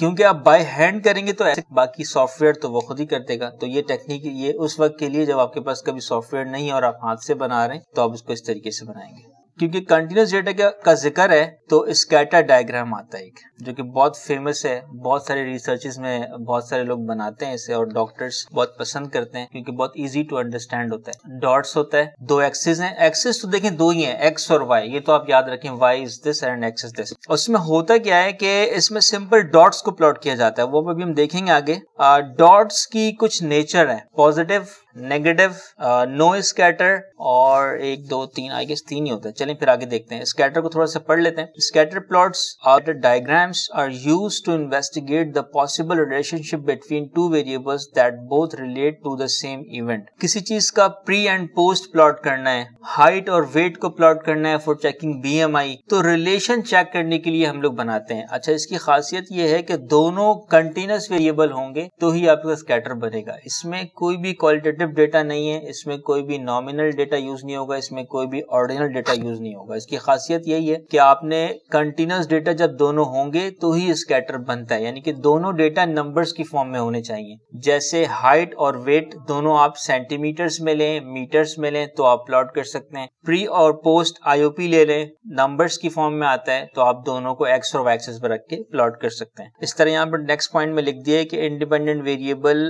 क्योंकि आप बाय हैंड करेंगे तो ऐसे बाकी सॉफ्टवेयर तो वो खुद ही कर देगा। तो ये टेक्निक ये उस वक्त के लिए जब आपके पास कभी सॉफ्टवेयर नहीं और आप हाथ से बना रहे हैं तो आप उसको इस तरीके से बनाएँगे। क्योंकि कंटिन्यूस डेटा का ज़िक्र है तो स्कैटर डायग्राम आता है एक, जो कि बहुत फ़ेमस है, बहुत सारे रिसर्चेस में बहुत सारे लोग बनाते हैं इसे और डॉक्टर्स बहुत पसंद करते हैं, क्योंकि बहुत इजी टू अंडरस्टैंड होता है। डॉट्स होता है, दो एक्सिस हैं। एक्सिस तो देखें दो ही हैं एक्स और वाई ये तो आप याद रखें Y is this and X is this उसमें होता क्या है कि इसमें सिंपल डॉट्स को प्लॉट किया जाता है, वो भी हम देखेंगे आगे। डॉट्स की कुछ नेचर है पॉजिटिव नेगेटिव नो स्कैटर और एक, दो, तीन आई गेस तीन ही होते हैं। चलिए फिर आगे देखते हैं। स्कैटर को थोड़ा सा पढ़ लेते हैं। स्कैटर प्लॉट्स और diagrams are use to investigate the possible relationship between two variables that both relate to the same event किसी चीज़ का प्री एंड पोस्ट प्लॉट करना है। हाइट और वेट को प्लॉट करना है फॉर चेकिंग बीएमआई तो रिलेशन चेक करने के लिए हम लोग बनाते हैं। अच्छा इसकी खासियत यह है कि दोनों कंटिन्यूस वेरिएबल होंगे तो ही आपका स्कैटर बनेगा। इसमें कोई भी क्वालिटेटिव क्वालिटेटिव डेटा नहीं है, इसमें कोई भी नॉमिनल डेटा यूज़ नहीं होगा, इसमें कोई भी ऑर्डिनल डेटा यूज़ नहीं होगा। इसकी खासियत यही है कि आपने कंटिन्यूस डेटा जब दोनों होंगे तो ही स्कैटर बनता है। यानी कि दोनों डेटा नंबर्स की फॉर्म में होने चाहिए। जैसे हाइट और वेट दोनों आप सेंटीमीटर्स में लें मीटर्स में लें तो आप प्लॉट कर सकते हैं। प्री और पोस्ट आईओपी ले लें नंबर्स की फॉर्म में आता है तो आप दोनों को एक्स और वाई पर रख के प्लॉट कर सकते हैं। इस तरह यहाँ पर नेक्स्ट पॉइंट में लिख दिया कि independent variable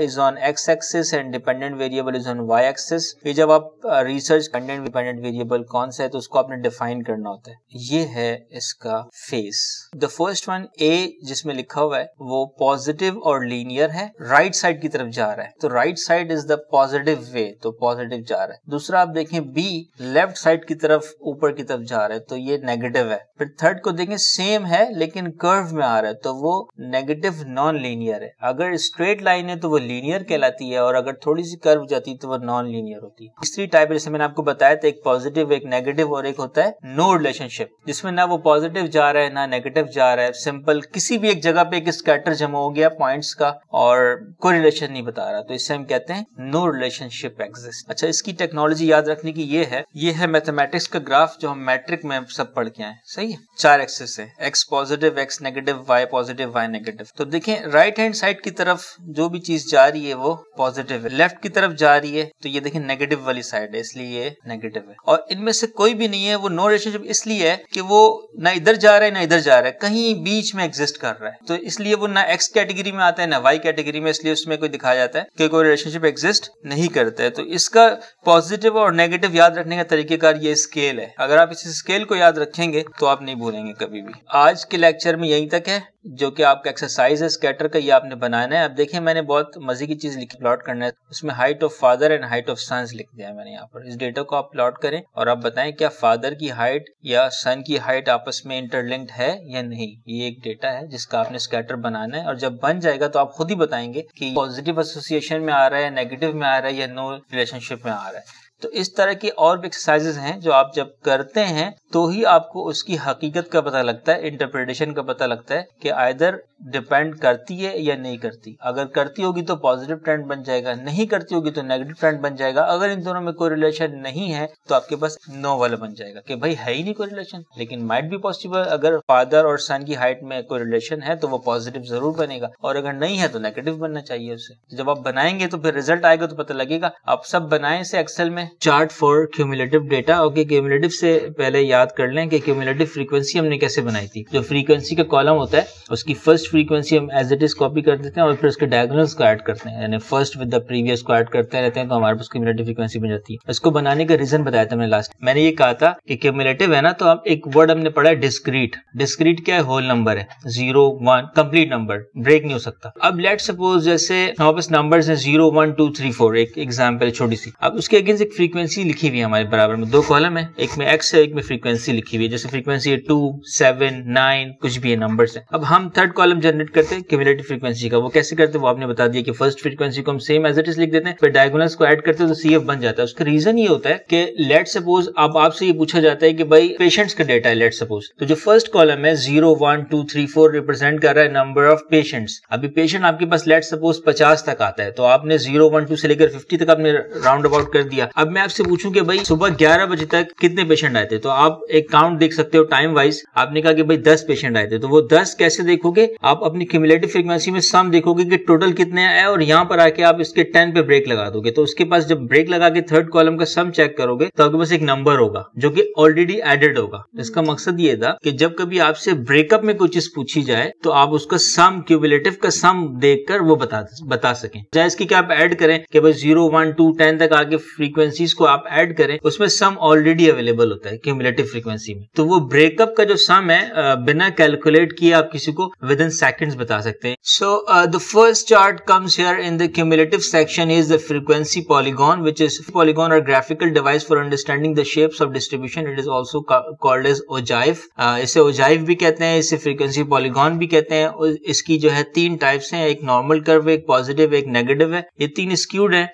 is on X axis and dependent variable is on Y axis ये जब आप रिसर्च कंटेंट डिपेंडेंट वेरिएबल कौन सा है तो उसको आपने डिफाइन करना होता है। ये है इसका face the first one A जिसमें लिखा हुआ है, वो पॉजिटिव और लीनियर है। राइट right साइड की तरफ़ जा रहा है। तो right side is the positive way तो पॉजिटिव जा रहा है। दूसरा, आप देखें बी लेफ़्ट साइड की तरफ़, ऊपर की तरफ़ जा रहा है तो ये नेगेटिव है। फिर थर्ड को देखें सेम है, लेकिन कर्व में आ रहा है तो वो नेगेटिव नॉन लीनियर है। अगर स्ट्रेट लाइन है तो वो लीनियर कहलाती है, और अगर थोड़ी सी कर्व जाती है तो वो नॉन लीनियर होती। है तीसरी टाइप जैसे मैंने आपको बताया था, एक पॉजिटिव एक नेगेटिव और एक होता है नो रिलेशनशिप जिसमें ना वो पॉजिटिव जा रहा है, ना नेगेटिव जा रहा है। सिंपल किसी भी एक जगह पे एक स्कैटर जमा हो गया पॉइंट्स का और कोई रिलेशन नहीं बता रहा। तो इससे हम कहते हैं नो रिलेशनशिप एग्जिस्ट अच्छा इसकी टेक्नोलॉजी याद रखने की ये है ये है मैथमेटिक्स का ग्राफ जो हम मैट्रिक में सब पढ़ के आए सही है? चार एक्सेस है X positive X negative Y positive Y negative तो देखें राइट हैंड साइड की तरफ़ जो भी चीज़ जा रही है वो पॉजिटिव है। लेफ़्ट की तरफ़ जा रही है तो ये देखिए नेगेटिव वाली साइड है, इसलिए ये नेगेटिव है। और इनमें से कोई भी नहीं है, वो नो रिलेशनशिप इसलिए है कि वो ना इधर जा रहा है, ना इधर जा रहा है, कहीं बीच में एग्जिस्ट कर रहा है। तो इसलिए वो ना एक्स कैटेगरी में आता है, ना वाई कैटेगरी में, इसलिए उसमें कोई दिखाया जाता है कि कोई रिलेशनशिप एग्जिस्ट नहीं करता है। तो इसका पॉजिटिव और नेगेटिव याद रखने का तरीकेकार ये स्केल है। अगर आप इस स्केल को याद रखेंगे तो आप नहीं भूलेंगे कभी भी। आज के लेक्चर में यहीं तक है। जो कि आपका एक्सरसाइज है स्कैटर का ये आपने बनाना है। अब देखें मैंने बहुत मज़े की चीज़ लिखी प्लॉट करना है। उसमें height of father and height of sons लिख दिया है मैंने यहाँ पर। इस डेटा को आप प्लॉट करें और आप बताएँ, क्या फादर की हाइट या सन की हाइट आपस में इंटरलिंक्ड है या नहीं? ये एक डेटा है जिसका आपने स्कैटर बनाना है। और जब बन जाएगा तो आप खुद ही बताएँगे कि पॉजिटिव एसोसिएशन में आ रहा है नेगेटिव में आ रहा है या नो रिलेशनशिप में आ रहा है। तो इस तरह की और भी एक्सरसाइजेस हैं जो आप जब करते हैं तो ही आपको उसकी हकीकत का पता लगता है इंटरप्रिटेशन का पता लगता है कि आइदर डिपेंड करती है या नहीं करती। अगर करती होगी तो पॉजिटिव ट्रेंड बन जाएगा, नहीं करती होगी तो नेगेटिव ट्रेंड बन जाएगा। अगर इन दोनों में कोई रिलेशन नहीं है तो आपके पास नो वाला बन जाएगा कि भाई है ही नहीं कोई रिलेशन लेकिन माइट भी पॉसिबल अगर फादर और सन की हाइट में कोई रिलेशन है तो वो पॉजिटिव ज़रूर बनेगा। और अगर नहीं है तो नेगेटिव बनना चाहिए उसे। जब आप बनाएँगे तो फिर रिज़ल्ट आएगा तो पता लगेगा। आप सब बनाए इसे एक्सेल में। Chart for cumulative data okay cumulative से पहले याद कर लें कि क्यूमुलेटिव फ्रीक्वेंसी हमने कैसे बनाई थी? जो फ्रीक्वेंसी का कॉलम होता है, उसकी फ़र्स्ट फ्रीक्वेंसी हम एज इट इज़ कॉपी कर देते हैं और फिर उसके डायगोनल्स को ऐड करते हैं। यानी फ़र्स्ट विद द प्रीवियस को ऐड करते रहते हैं तो हमारे पास क्यूमुलेटिव फ्रीक्वेंसी बन जाती है। इसको बनाने का रीजन बताया था मैंने लास्ट मैंने ये कहा था कि क्यूमुलेटिव है ना तो हम एक वर्ड हमने पढ़ा है डिस्क्रीट डिस्क्रीट क्या है? होल नंबर है। Zero one complete number break नहीं हो सकता। अब लेट सपोज़ जैसे हमारे पास नंबर है zero one two three four एक एग्ज़ाम्पल छोटी सी। अब उसके अगेंस्ट एक फ्रीक्वेंसी लिखी हुई है हमारे बराबर में। दो कॉलम है। एक में एक्स है, एक में फ्रीक्वेंसी लिखी हुई है, जैसे फ्रीक्वेंसी है टू सेवन नाइन कुछ भी है नंबर्स है। अब हम थर्ड कॉलम जनरेट करते हैं क्यूमुलेटिव फ्रीक्वेंसी का। वो कैसे करते हैं वो आपने बता दिया कि फ़र्स्ट फ्रीक्वेंसी को हम सेम एज इट इज़ लिख देते हैं, फिर डायगोनल्स को ऐड करते हैं तो सीएफ बन जाता है। उसका रीजन ये होता है कि लेट सपोज़ अब आपसे ये पूछा जाता है कि भाई पेशेंट्स का डेटा है लेट सपोज़ तो जो फ़र्स्ट कॉलम है zero one two three four represent कर रहा है नंबर ऑफ़ पेशेंट्स अभी पेशेंट आपके पास लेट सपोज़ पचास तक आता है तो आपने ज़ीरो वन टू से लेकर फिफ्टी तक आपने राउंड अबाउट कर दिया। अब मैं आपसे पूछूँ कि भाई सुबह ग्यारह बजे तक कितने पेशेंट आए थे? तो आप एक काउंट देख सकते हो टाइम वाइज आपने कहा कि भाई दस पेशेंट आए थे तो वो दस कैसे देखोगे? आप अपनी क्यूमुलेटिव फ्रीक्वेंसी में सम देखोगे कि टोटल कितने आए और यहाँ पर आके आप इसके टेन पे ब्रेक लगा दोगे। तो उसके पास जब ब्रेक लगा के थर्ड कॉलम का सम चेक करोगे तो आपके पास एक नंबर होगा, जो कि ऑलरेडी एडेड होगा। इसका मकसद ये था कि जब कभी आपसे ब्रेकअप में कोई चीज़ पूछी जाए तो आप उसका सम क्यूमुलेटिव का सम देखकर वो बता बता सकें। चाहे इसकी क्या आप ऐड करें कि भाई ज़ीरो वन टू टेन तक आगे फ्रीक्वेंसीज को आप ऐड करें, उसमें सम ऑलरेडी अवेलेबल होता है क्यूमुलेटिव फ्रीक्वेंसी में। तो वो ब्रेकअप का जो सम है बिना कैलकुलेट किए आप किसी को विद इन सेकेंड बता सकते हैं। So the first chart comes here in the cumulative section is the frequency polygon which is polygon और graphical device for understanding the shapes of distribution it is also called as ogive इसे ogive भी कहते हैं, इसे frequency polygon भी कहते हैं। इसकी जो है तीन टाइप्स हैं, एक नॉर्मल कर्व एक पॉजिटिव एक नेगेटिव है। ये तीन स्क्यूड है।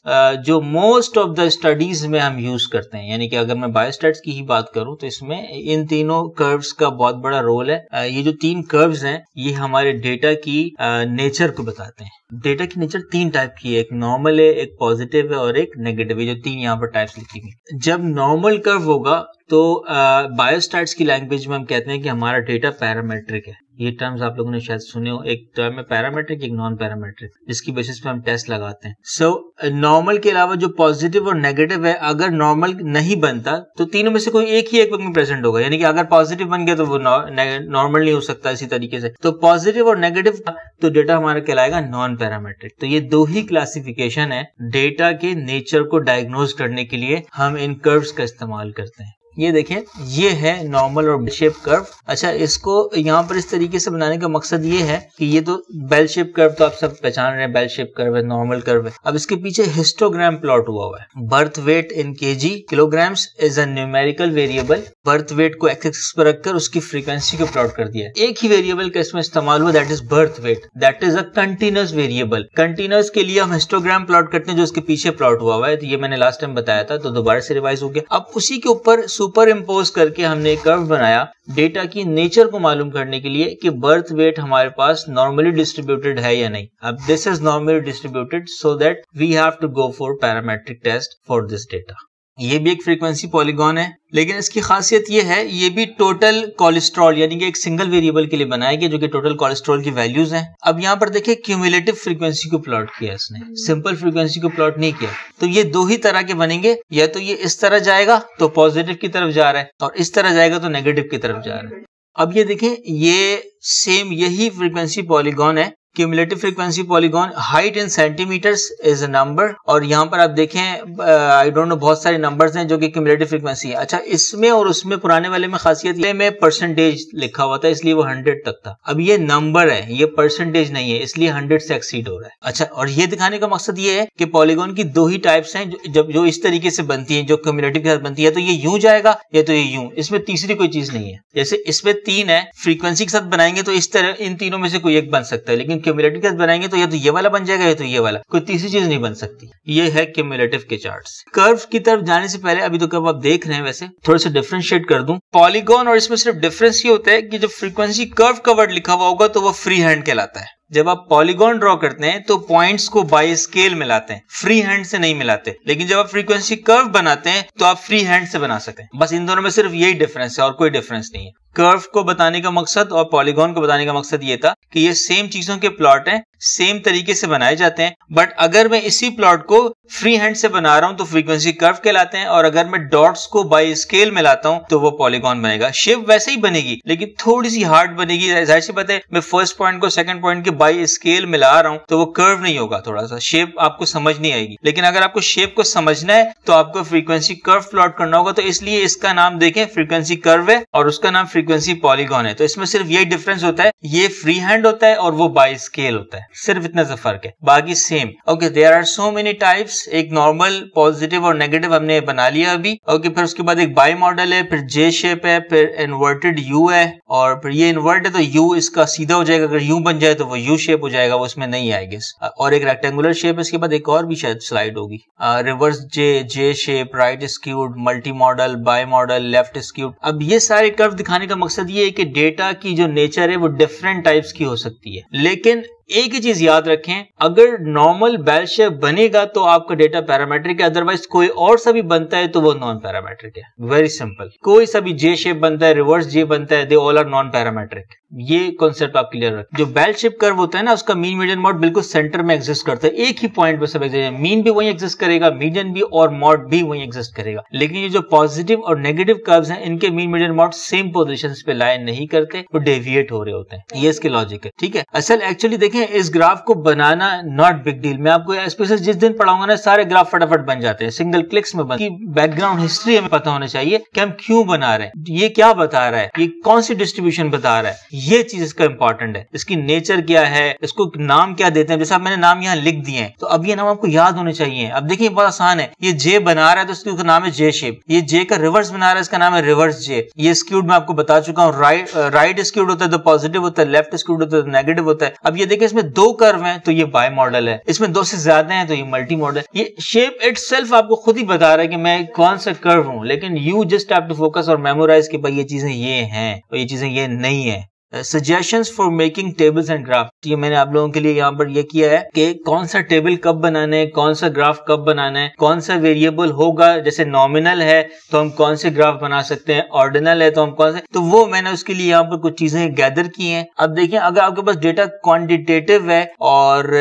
जो मोस्ट ऑफ़ द स्टडीज़ में हम यूज़ करते हैं। यानी कि अगर मैं बायोस्टेट्स की ही बात करूँ तो इसमें इन तीनों कर्व्स का बहुत बड़ा रोल है। ये जो तीन कर्व्स हैं, ये हमारे डेटा की नेचर को बताते हैं। डेटा की नेचर तीन टाइप की है, एक नॉर्मल है, एक पॉजिटिव है और एक नेगेटिव है जो तीन यहाँ पर टाइप्स लिखी गई जब नॉर्मल कर्व होगा तो बायोस्टैट्स की लैंग्वेज में हम कहते हैं कि हमारा डेटा पैरामेट्रिक है। ये टर्म्स आप लोगों ने शायद सुने हो। एक टर्म है पैरामेट्रिक एक नॉन पैरामेट्रिक जिसकी बेसिस पे हम टेस्ट लगाते हैं। सो so, नॉर्मल के अलावा जो पॉजिटिव और नेगेटिव है अगर नॉर्मल नहीं बनता तो तीनों में से कोई एक ही एक वक्त में प्रेजेंट होगा। यानी कि अगर पॉजिटिव बन गया तो वो नॉर्मल नहीं हो सकता इसी तरीके से। तो पॉजिटिव और नेगेटिव तो डेटा हमारा कहलाएगा नॉन पैरामेट्रिक तो ये दो ही क्लासिफिकेशन है। डेटा के नेचर को डायग्नोज करने के लिए हम इन कर्व्स का इस्तेमाल करते हैं। ये देखें ये है नॉर्मल और शेप कर्व अच्छा इसको यहाँ पर इस तरीके से बनाने का मकसद ये है कि ये तो बेल शेप कर्व तो आप सब पहचान रहे हैं बेल शेप कर्व है नॉर्मल कर्व है। अब इसके पीछे हिस्टोग्राम प्लॉट हुआ हुआ है। Birth weight in K G kilograms is a numerical variable birth weight को एक्स पर रखकर उसकी फ्रीक्वेंसी को प्लॉट कर दिया एक ही वेरिएबल का इसमें इस्तेमाल हुआ that is birth weight that is a continuous variable continuous के लिए हम हिस्टोग्राम प्लॉट करते हैं, जो उसके पीछे प्लॉट हुआ हुआ है। तो ये मैंने लास्ट टाइम बताया था तो दोबारा से रिवाइज हो गया। अब उसी के ऊपर सुपर इम्पोज करके हमने एक कर्व बनाया, डेटा की नेचर को मालूम करने के लिए कि बर्थ वेट हमारे पास नॉर्मली डिस्ट्रीब्यूटेड है या नहीं। अब this is normally distributed so that we have to go for parametric test for this data ये भी एक फ्रीक्वेंसी पॉलीगॉन है लेकिन इसकी खासियत ये है ये भी टोटल कोलेस्ट्रॉल यानी कि एक सिंगल वेरिएबल के लिए बनाया गया जो कि टोटल कोलेस्ट्रॉल की वैल्यूज़ हैं। अब यहाँ पर देखिए क्यूमुलेटिव फ्रीक्वेंसी को प्लॉट किया इसने। सिंपल फ्रीक्वेंसी को प्लॉट नहीं किया। तो ये दो ही तरह के बनेंगे या तो ये इस तरह जाएगा तो पॉजिटिव की तरफ़ जा रहा है और इस तरह जाएगा तो नेगेटिव की तरफ़ जा रहा है। अब ये देखें ये सेम यही फ्रीक्वेंसी पॉलीगॉन है cumulative frequency polygon height in centimetres is a number और यहाँ पर आप देखें आई डोंट नो बहुत सारे नंबर्स हैं जो कि क्यूमुलेटिव फ्रीक्वेंसी है। अच्छा इसमें और उसमें पुराने वाले में खासियत ये में परसेंटेज लिखा हुआ था इसलिए वो हंड्रेड तक था। अब ये नंबर है ये परसेंटेज नहीं है इसलिए हंड्रेड से एक्सीड हो रहा है। अच्छा और ये दिखाने का मकसद ये है कि पॉलीगॉन की दो ही टाइप्स हैं जो, जब जो इस तरीके से बनती है जो क्यूमुलेटिव के साथ बनती है तो ये यूँ जाएगा या तो ये यूँ। इसमें तीसरी कोई चीज़ नहीं है। जैसे इसमें तीन है फ्रीक्वेंसी के साथ बनाएँगे तो इस तरह इन तीनों में से कोई एक बन सकता है लेकिन क्यूमुलेटिव के साथ बनाएँगे तो या तो ये वाला बन जाएगा या तो ये वाला। कोई तीसरी चीज़ नहीं बन सकती। ये है क्यूमुलेटिव के चार्ट कर्व की तरफ़ जाने से पहले, अभी तो कब आप देख रहे हैं वैसे, थोड़ा सा डिफ्रेंशिएट कर दू। पॉलीगॉन और इसमें सिर्फ़ डिफरेंस ये होता है कि जब फ्रीक्वेंसी कर्व कवर्ड लिखा हुआ होगा तो वो फ्री हैंड कहलाता है। जब आप पॉलीगॉन ड्रॉ करते हैं तो पॉइंट्स को बाय स्केल मिलाते हैं। फ्री हैंड से नहीं मिलाते। लेकिन जब आप फ्रीक्वेंसी कर्व बनाते हैं तो आप फ्री हैंड से बना सकते हैं। बस इन दोनों में सिर्फ़ यही डिफरेंस है, और कोई डिफरेंस नहीं है। कर्व को बताने का मकसद और पॉलीगॉन को बताने का मकसद ये था कि ये सेम चीज़ों के प्लॉट हैं सेम तरीके से बनाए जाते हैं। बट अगर मैं इसी प्लॉट को फ्री हैंड से बना रहा हूँ तो फ्रीक्वेंसी कर्व कहलाते हैं, और अगर मैं डॉट्स को बाई स्केल मिलाता हूँ तो वो पॉलीगॉन बनेगा। शेप वैसे ही बनेगी, लेकिन थोड़ी सी हार्ड बनेगी। ज़ाहिर सी बात है, मैं फ़र्स्ट पॉइंट को सेकंड पॉइंट के बाई स्केल मिला रहा हूँ तो वो कर्व नहीं होगा थोड़ा सा शेप आपको समझ नहीं आएगी। लेकिन अगर आपको शेप को समझना है तो आपको फ्रीक्वेंसी कर्व प्लॉट करना होगा। तो इसलिए इसका नाम देखें फ्रीक्वेंसी कर्व है, और उसका नाम फ्रीक्वेंसी पॉलीगॉन है। तो इसमें सिर्फ़ यही डिफरेंस होता है, ये फ्री हैंड होता है, और वो बाई स्केल होता है। सिर्फ़ इतना सा फ़र्क है। बाकी same okay there are so many types एक नॉर्मल पॉजिटिव और नेगेटिव हमने बना लिया अभी। ओके फिर उसके बाद एक बाई मॉडल है, फिर जे शेप है, फिर इन्वर्टेड यू है, और फिर ये इन्वर्ट है तो यू इसका सीधा हो जाएगा। अगर यू बन जाए तो वो यू शेप हो जाएगा, वो उसमें नहीं आएगी और एक रेक्टेंगुलर शेप इसके बाद एक और भी शायद स्लाइड होगी। Reverse J J shape right skewed multimodal bimodal left skewed अब ये सारे कर्व दिखाने का मकसद ये है कि डेटा की जो नेचर है, वो डिफरेंट टाइप्स की हो सकती है। लेकिन एक ही चीज़ याद रखें, अगर नॉर्मल बेल शेप बनेगा तो आपका डेटा पैरामेट्रिक है अदरवाइज़ कोई और सा भी बनता है तो वो नॉन पैरामेट्रिक है। वेरी सिंपल कोई सा भी जे शेप बनता है रिवर्स जे बनता है they all are non parametric ये कॉन्सेप्ट आप क्लियर रखें। जो बेल शेप कर्व होता है ना, उसका मीन मीडियन मॉड बिल्कुल सेंटर में एग्जिस्ट करता है। एक ही पॉइंट पर सब एग्जिस्ट मीन भी वही एग्जिस्ट करेगा मीडियन भी और मॉड भी वही एग्जिस्ट करेगा। लेकिन ये जो पॉजिटिव और नेगेटिव कर्व्स हैं, इनके mean median mode same position पे लाइन नहीं करते, वो डेविएट हो रहे होते हैं। ये इसके लॉजिक है। ठीक है? असल एक्चुअली देखें, इस ग्राफ को बनाना नॉट बिग डील मैं आपको स्पेशल जिस दिन पढ़ाऊँगा ना, सारे ग्राफ फटाफट बन जाते हैं। सिंगल क्लिक्स में बन बैकग्राउंड हिस्ट्री हमें पता होना चाहिए कि हम क्यों बना रहे हैं। ये क्या बता रहा है? ये कौन सी डिस्ट्रीब्यूशन बता रहा है? ये चीज़ इसका इंपॉर्टेंट है। इसकी नेचर क्या है? इसको नाम क्या देते हैं? जैसा मैंने नाम यहाँ लिख दिए तो अब ये नाम आपको याद होने चाहिए। अब देखिए बहुत आसान है। ये जे बना रहा है तो इसका नाम है जे शेप ये जे का रिवर्स बना रहा है, इसका नाम है रिवर्स जे ये स्क्यूड मैं आपको बता चुका हूँ। राइट राइट स्क्यूड होता है तो पॉजिटिव होता है लेफ़्ट स्क्यूड होता है तो नेगेटिव होता है। अब ये देखिए इसमें दो कर्व हैं तो ये बाय मॉडल है। इसमें दो से ज़्यादा हैं तो ये मल्टी मॉडल ये शेप इट आपको खुद ही बता रहा है कि मैं कौन सा कर्व हूँ, लेकिन you just have to focus और मेमोराइज कि भाई ये चीज़ें ये हैं और ये चीज़ें ये नहीं है। Suggestions for making tables and graph ये मैंने आप लोगों के लिए यहाँ पर ये किया है कि कौन सा टेबल कब बनाना है, कौन सा ग्राफ कब बनाना है, कौन सा वेरिएबल होगा, जैसे नॉमिनल है तो हम कौन से ग्राफ बना सकते हैं ऑर्डिनल है तो हम कौन से तो वो मैंने उसके लिए यहाँ पर कुछ चीज़ें गैदर की हैं। अब देखिए, अगर आपके पास डेटा क्वान्टिटेटिव है और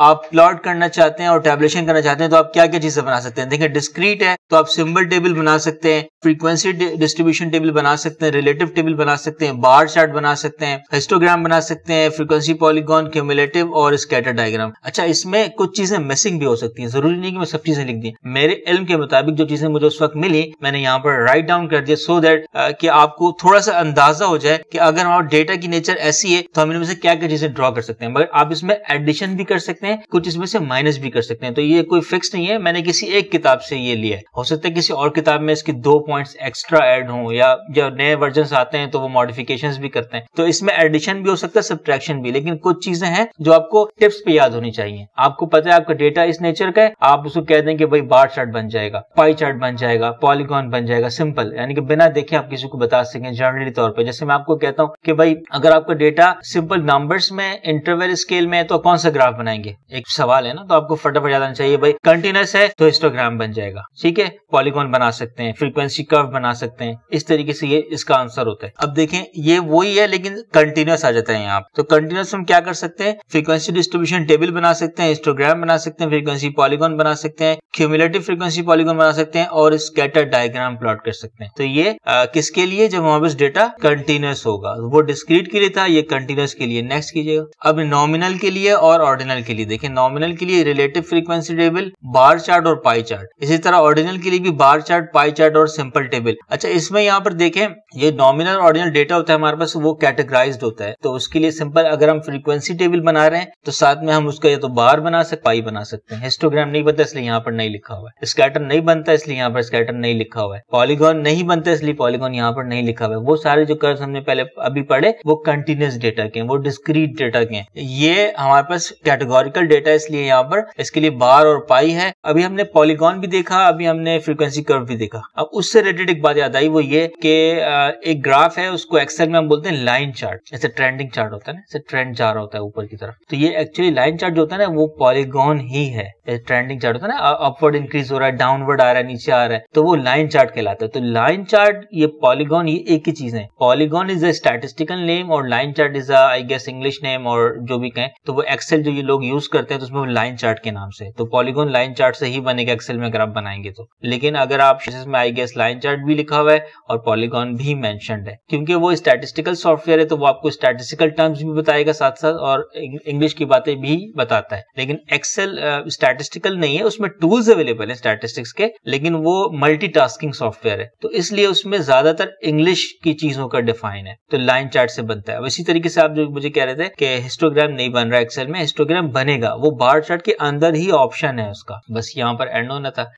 आप प्लॉट करना चाहते हैं और टेबलेशन करना चाहते हैं तो आप क्या क्या चीज़ें बना सकते हैं? देखिए डिस्क्रीट है तो आप सिंबल टेबल बना सकते हैं फ्रीक्वेंसी डिस्ट्रीब्यूशन टेबल बना सकते हैं रिलेटिव टेबल बना सकते हैं बार चार्ट बना सकते हैं। हिस्टोग्राम बना सकते हैं फ्रीक्वेंसी पॉलीगॉन क्यूमुलेटिव और स्कैटर डायग्राम अच्छा इसमें कुछ चीज़ें मिसिंग भी हो सकती हैं, ज़रूरी नहीं कि मैं सब चीज़ें लिख दी। मेरे इल्म के मुताबिक जो चीज़ें मुझे उस वक्त मिली, मैंने यहाँ पर राइट डाउन कर दिया सो दैट कि आपको थोड़ा सा अंदाज़ा हो जाए कि अगर हमारा डेटा की नेचर ऐसी है तो हम इनमें से क्या क्या चीज़ें ड्रॉ कर सकते हैं। मगर आप इसमें एडिशन भी कर सकते हैं, कुछ इसमें से माइनस भी कर सकते हैं। तो ये कोई फिक्स नहीं है, मैंने किसी एक किताब से ये लिया है। हो सकता है किसी और किताब में इसकी दो पॉइंट्स एक्स्ट्रा एड हो या जब नए वर्जन आते हैं तो वो मॉडिफिकेशन भी करते हैं। तो इसमें एडिशन भी हो सकता है सब्ट्रैक्शन भी। लेकिन कुछ चीज़ें हैं जो आपको टिप्स पे याद होनी चाहिए। आपको पता है, आपका डेटा इस नेचर का है, आप उसको कह दें कि भाई बार चार्ट बन जाएगा पाई चार्ट बन जाएगा पॉलीगॉन बन जाएगा सिंपल यानी कि बिना देखे आप किसी को बता सकें जनरली तौर पर जैसे मैं आपको कहता हूँ कि भाई, अगर आपका डेटा सिंपल नंबर्स में इंटरवल स्केल में है तो कौन सा ग्राफ बनाएँगे? एक सवाल है ना तो आपको फटाफट आना चाहिए, भाई कंटिन्यूस है तो हिस्टोग्राम बन जाएगा। ठीक है? पॉलीगॉन बना सकते हैं फ्रीक्वेंसी कर्व बना सकते हैं। इस तरीके से ये, इसका आंसर होता है। अब देखें, ये वही है, लेकिन कंटिन्यूस आ जाता है यहाँ तो कंटिन्यूस हम क्या कर सकते हैं? फ्रीक्वेंसी डिस्ट्रीब्यूशन टेबल बना सकते हैं हिस्टोग्राम बना सकते हैं फ्रीक्वेंसी पॉलीगॉन बना सकते हैं क्यूमुलेटिव फ्रीक्वेंसी पॉलीगॉन बना सकते हैं और स्कैटर डायग्राम प्लॉट कर सकते हैं। तो ये आ, किसके लिए? जब हमारे पास डेटा कंटिन्यूस होगा। वो डिस्क्रीट के लिए था ये कंटिन्यूस के लिए। नेक्स्ट कीजिएगा। अब नॉमिनल के लिए और ऑर्डिनल के लिए। देखिए नॉमिनल के लिए relative frequency table bar chart और पाई चार्ट इसी तरह ऑर्डिनल के लिए भी बार चार्ट पाई चार्ट और सिंपल टेबल अच्छा इसमें यहाँ पर देखें ये नॉमिनल ऑर्डिनल डेटा होता है हमारे पास वो कैटेगराइज होता है तो उसके लिए सिंपल अगर हम फ्रीक्वेंसी टेबल बना रहे हैं तो साथ में हम उसका या तो बार बना सकते पाई बना सकते हैं। हिस्टोग्राम नहीं बनता, इसलिए यहाँ पर नहीं लिखा हुआ है। स्कैटर नहीं बनता, इसलिए यहाँ पर स्कैटर नहीं लिखा हुआ है। पॉलीगॉन नहीं बनता, इसलिए पॉलीगॉन यहाँ पर नहीं लिखा हुआ है। वो सारे जो कर्व हमने पहले अभी पढ़े, वो कंटिन्यूस डेटा के वो डिस्क्रीट डेटा के ये हमारे पास कैटेगोरिकल डेटा इसलिए यहाँ पर इसके लिए बार और पाई है। अभी हमने पॉलीगॉन भी देखा, अभी हमने फ्रीक्वेंसी कर्व भी देखा। अब उससे रिलेटेड एक बात याद आई, वो ये कि एक ग्राफ है, उसको एक्सेल में हम बोलते हैं लाइन चार्ट जैसे ट्रेंडिंग चार्ट होता है ना, जैसे ट्रेंड जा रहा होता है ऊपर की तरफ़। तो ये एक्चुअली लाइन चार्ट जो होता है ना, वो पॉलीगॉन ही है। ट्रेंडिंग चार्ट होता है ना अपवर्ड इंक्रीज हो रहा है डाउनवर्ड आ रहा है, नीचे आ रहा है तो वो लाइन चार्ट कहलाता है। तो लाइन चार्ट ये पॉलीगॉन ये एक ही चीज़ है। Polygon is a statistical name और line chart is I guess English name और जो भी कहें तो वो एक्सेल जो ये लोग यूज़ करते हैं तो उसमें लाइन चार्ट के नाम से तो पॉलीगॉन लाइन चार्ट से ही बनेगा एक्सेल में अगर आप बनाएँगे तो। लेकिन अगर आप में आई गेस लाइन चार्ट भी लिखा हुआ है और पॉलीगॉन भी मैंशनड है, क्योंकि वो स्टैटिस्टिकल सॉफ्टवेयर है तो वो आपको स्टैटिस्टिकल टर्म्स भी बताएगा साथ साथ और इंग्लिश की बातें भी बताता है। लेकिन एक्सेल स्टैटिस्टिकल नहीं है, उसमें टूल्स अवेलेबल है स्टैटिस्टिक्स के, लेकिन वो मल्टीटास्किंग सॉफ्टवेयर है। तो इसलिए उसमें ज़्यादातर इंग्लिश की चीज़ों का डिफाइन है। तो लाइन चार्ट से बनता है। इसी तरीके से आप जो मुझे कह रहे थे कि हिस्टोग्राम नहीं बन रहा एक्सेल में हिस्टोग्राम बनेगा। वो बार चार्ट के अंदर ही ऑप्शन है उसका। बस यहाँ पर एंड होना था।